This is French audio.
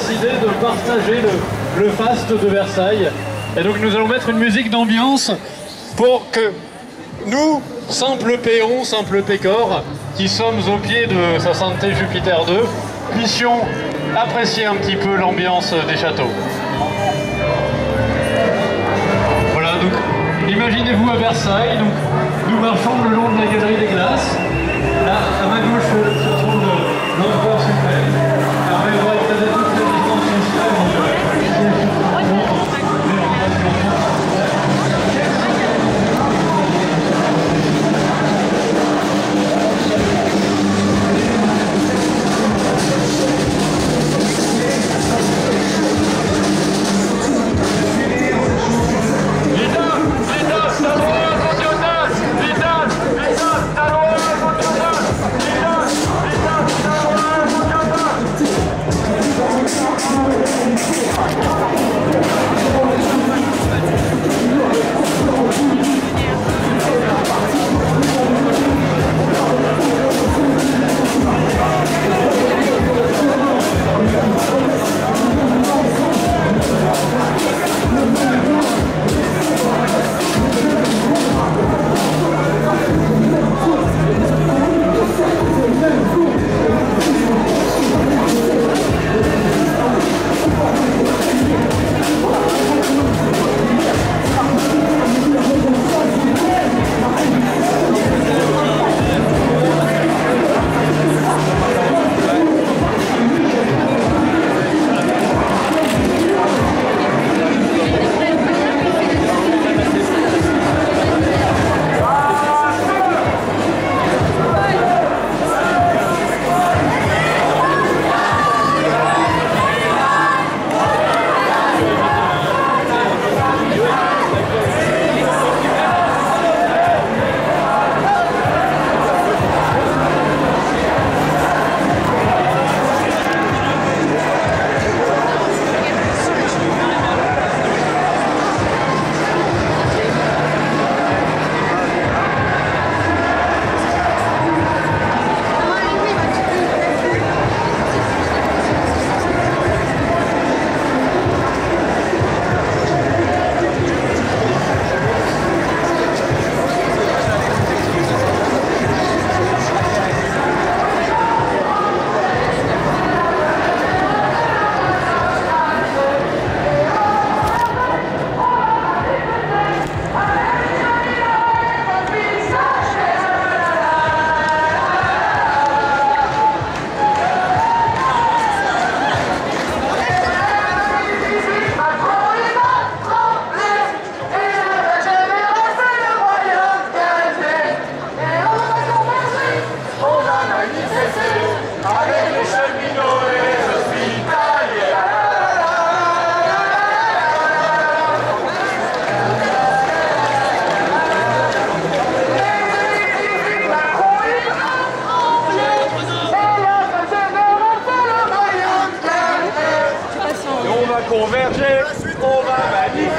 Décidé de partager le, le faste de Versailles. Et donc nous allons mettre une musique d'ambiance pour que nous, simples péons, simples pécores, qui sommes au pied de sa sainteté Jupiter 2, puissions apprécier un petit peu l'ambiance des châteaux. Voilà, donc imaginez-vous à Versailles, donc, nous marchons le long de la galerie des glaces. Là, à ma gauche Au verger, au vent